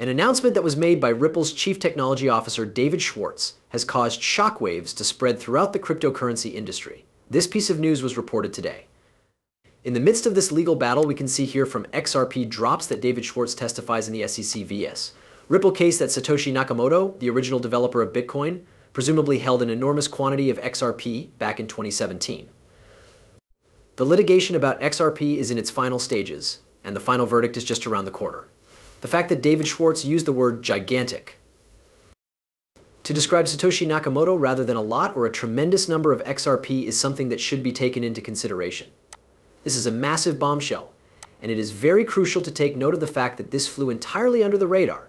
An announcement that was made by Ripple's Chief Technology Officer David Schwartz has caused shockwaves to spread throughout the cryptocurrency industry. This piece of news was reported today. In the midst of this legal battle, we can see here from XRP drops that David Schwartz testifies in the SEC vs. Ripple case that Satoshi Nakamoto, the original developer of Bitcoin, presumably held an enormous quantity of XRP back in 2017. The litigation about XRP is in its final stages, and the final verdict is just around the corner. The fact that David Schwartz used the word gigantic to describe Satoshi Nakamoto rather than a lot or a tremendous number of XRP is something that should be taken into consideration. This is a massive bombshell, and it is very crucial to take note of the fact that this flew entirely under the radar.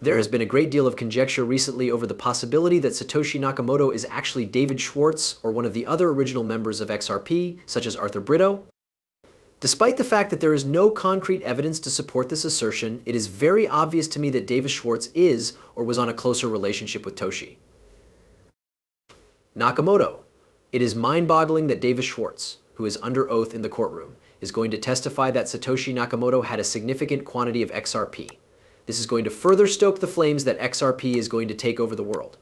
There has been a great deal of conjecture recently over the possibility that Satoshi Nakamoto is actually David Schwartz or one of the other original members of XRP, such as Arthur Britto. Despite the fact that there is no concrete evidence to support this assertion, it is very obvious to me that Davis Schwartz is or was on a closer relationship with Toshi. Nakamoto. It is mind-boggling that Davis Schwartz, who is under oath in the courtroom, is going to testify that Satoshi Nakamoto had a significant quantity of XRP. This is going to further stoke the flames that XRP is going to take over the world.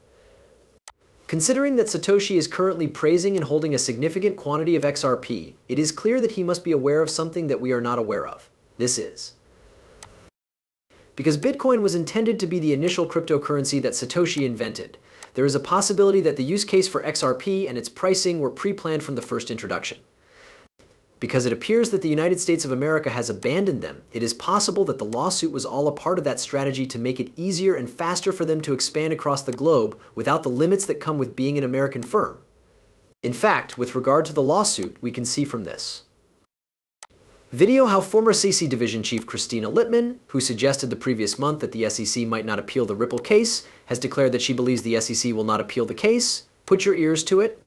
Considering that Satoshi is currently praising and holding a significant quantity of XRP, it is clear that he must be aware of something that we are not aware of. This is. Because Bitcoin was intended to be the initial cryptocurrency that Satoshi invented, there is a possibility that the use case for XRP and its pricing were pre-planned from the first introduction. Because it appears that the United States of America has abandoned them, it is possible that the lawsuit was all a part of that strategy to make it easier and faster for them to expand across the globe without the limits that come with being an American firm. In fact, with regard to the lawsuit, we can see from this. Video how former SEC Division Chief Kristina Littman, who suggested the previous month that the SEC might not appeal the Ripple case, has declared that she believes the SEC will not appeal the case. Put your ears to it.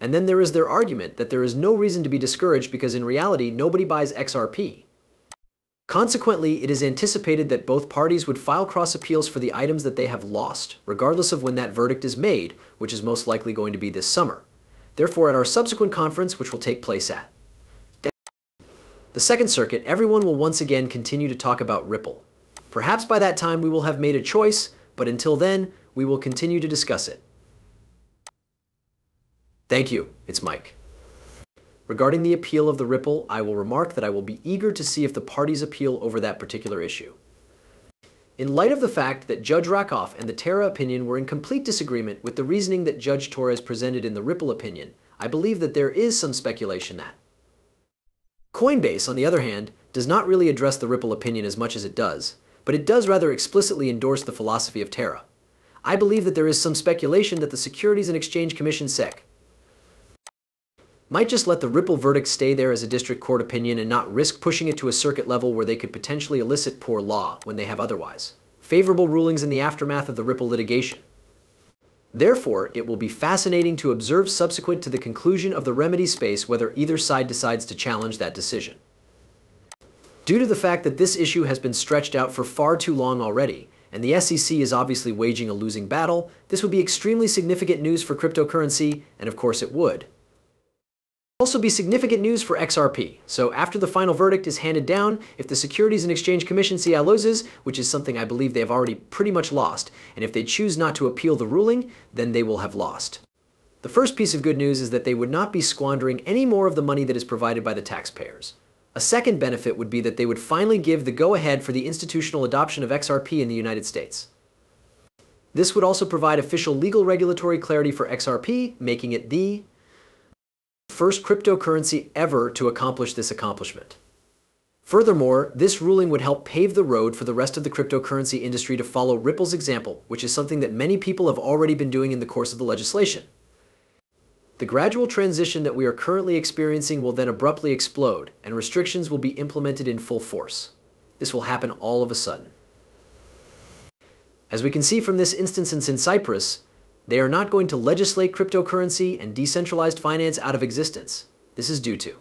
And then there is their argument that there is no reason to be discouraged because in reality, nobody buys XRP. Consequently, it is anticipated that both parties would file cross appeals for the items that they have lost, regardless of when that verdict is made, which is most likely going to be this summer. Therefore, at our subsequent conference, which will take place at the Second Circuit, everyone will once again continue to talk about Ripple. Perhaps by that time we will have made a choice, but until then, we will continue to discuss it. Thank you. It's Mike. Regarding the appeal of the Ripple, I will remark that I will be eager to see if the parties appeal over that particular issue. In light of the fact that Judge Rakoff and the Terra opinion were in complete disagreement with the reasoning that Judge Torres presented in the Ripple opinion, I believe that there is some speculation that Coinbase, on the other hand, does not really address the Ripple opinion as much as it does, but it does rather explicitly endorse the philosophy of Terra. I believe that there is some speculation that the Securities and Exchange Commission SEC might just let the Ripple verdict stay there as a district court opinion and not risk pushing it to a circuit level where they could potentially elicit poor law when they have otherwise. Favorable rulings in the aftermath of the Ripple litigation. Therefore, it will be fascinating to observe subsequent to the conclusion of the remedy space whether either side decides to challenge that decision. Due to the fact that this issue has been stretched out for far too long already, and the SEC is obviously waging a losing battle, this would be extremely significant news for cryptocurrency, and of course it would also be significant news for XRP. So after the final verdict is handed down, if the Securities and Exchange Commission CI loses, which is something I believe they have already pretty much lost, and if they choose not to appeal the ruling, then they will have lost. The first piece of good news is that they would not be squandering any more of the money that is provided by the taxpayers. A second benefit would be that they would finally give the go-ahead for the institutional adoption of XRP in the United States. This would also provide official legal regulatory clarity for XRP, making it the first cryptocurrency ever to accomplish this accomplishment. Furthermore, this ruling would help pave the road for the rest of the cryptocurrency industry to follow Ripple's example, which is something that many people have already been doing in the course of the legislation. The gradual transition that we are currently experiencing will then abruptly explode, and restrictions will be implemented in full force. This will happen all of a sudden. As we can see from this instance in Cyprus, they are not going to legislate cryptocurrency and decentralized finance out of existence. This is due to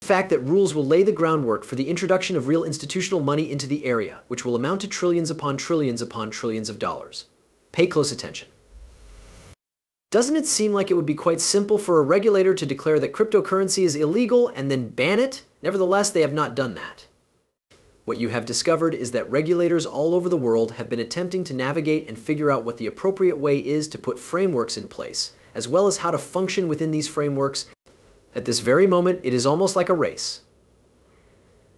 the fact that rules will lay the groundwork for the introduction of real institutional money into the area, which will amount to trillions upon trillions upon trillions of dollars. Pay close attention. Doesn't it seem like it would be quite simple for a regulator to declare that cryptocurrency is illegal and then ban it? Nevertheless, they have not done that. What you have discovered is that regulators all over the world have been attempting to navigate and figure out what the appropriate way is to put frameworks in place, as well as how to function within these frameworks. At this very moment, it is almost like a race.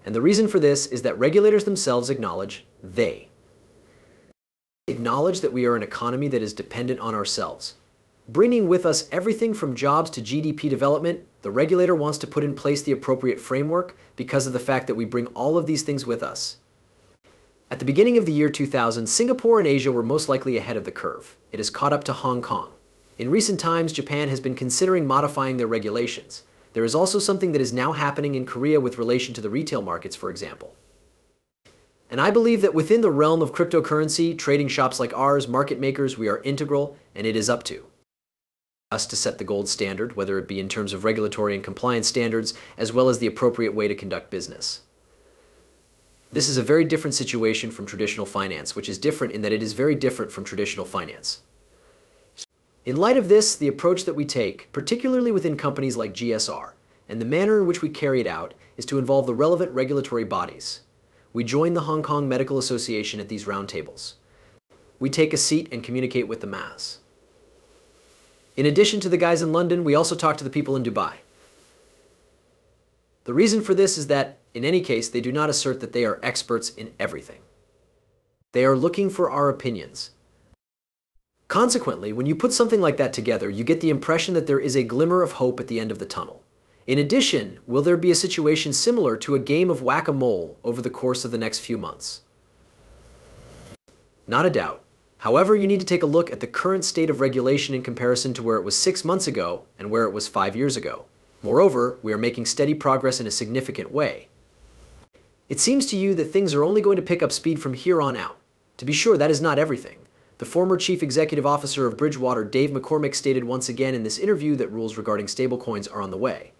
And the reason for this is that regulators themselves acknowledge they acknowledge that we are an economy that is dependent on ourselves. Bringing with us everything from jobs to GDP development, the regulator wants to put in place the appropriate framework because of the fact that we bring all of these things with us. At the beginning of the year 2000, Singapore and Asia were most likely ahead of the curve. It has caught up to Hong Kong. In recent times, Japan has been considering modifying their regulations. There is also something that is now happening in Korea with relation to the retail markets, for example. And I believe that within the realm of cryptocurrency, trading shops like ours, market makers, we are integral, and it is up to us to set the gold standard, whether it be in terms of regulatory and compliance standards, as well as the appropriate way to conduct business. This is a very different situation from traditional finance, which is different in that it is very different from traditional finance. In light of this, the approach that we take, particularly within companies like GSR, and the manner in which we carry it out, is to involve the relevant regulatory bodies. We join the Hong Kong Medical Association at these roundtables. We take a seat and communicate with the MAS. In addition to the guys in London, we also talk to the people in Dubai. The reason for this is that, in any case, they do not assert that they are experts in everything. They are looking for our opinions. Consequently, when you put something like that together, you get the impression that there is a glimmer of hope at the end of the tunnel. In addition, will there be a situation similar to a game of whack-a-mole over the course of the next few months? Not a doubt. However, you need to take a look at the current state of regulation in comparison to where it was six months ago and where it was five years ago. Moreover, we are making steady progress in a significant way. It seems to you that things are only going to pick up speed from here on out. To be sure, that is not everything. The former chief executive officer of Bridgewater, Dave McCormick, stated once again in this interview that rules regarding stablecoins are on the way.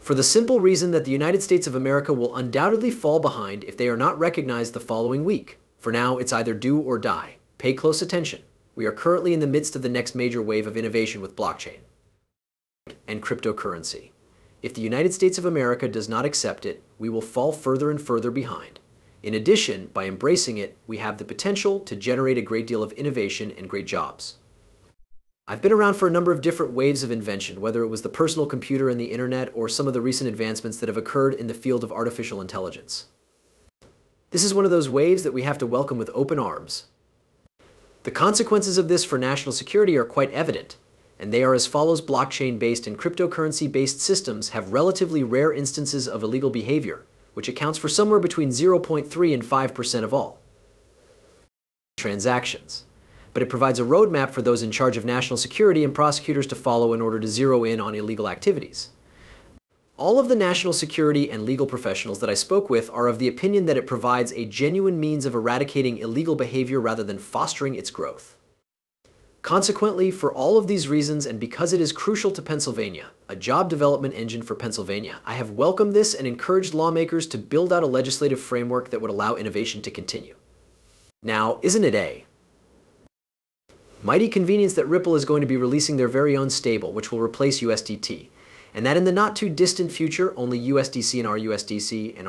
For the simple reason that the United States of America will undoubtedly fall behind if they are not recognized the following week. For now, it's either do or die. Pay close attention. We are currently in the midst of the next major wave of innovation with blockchain and cryptocurrency. If the United States of America does not accept it, we will fall further and further behind. In addition, by embracing it, we have the potential to generate a great deal of innovation and great jobs. I've been around for a number of different waves of invention, whether it was the personal computer and the internet or some of the recent advancements that have occurred in the field of artificial intelligence. This is one of those waves that we have to welcome with open arms. The consequences of this for national security are quite evident, and they are as follows blockchain-based and cryptocurrency-based systems have relatively rare instances of illegal behavior, which accounts for somewhere between 0.3 and 5% of all transactions. But it provides a roadmap for those in charge of national security and prosecutors to follow in order to zero in on illegal activities. All of the national security and legal professionals that I spoke with are of the opinion that it provides a genuine means of eradicating illegal behavior rather than fostering its growth. Consequently, for all of these reasons and because it is crucial to Pennsylvania, a job development engine for Pennsylvania, I have welcomed this and encouraged lawmakers to build out a legislative framework that would allow innovation to continue. Now, isn't it A? Mighty convenience that Ripple is going to be releasing their very own stable, which will replace USDT and that in the not too distant future, only USDC and RUSDC and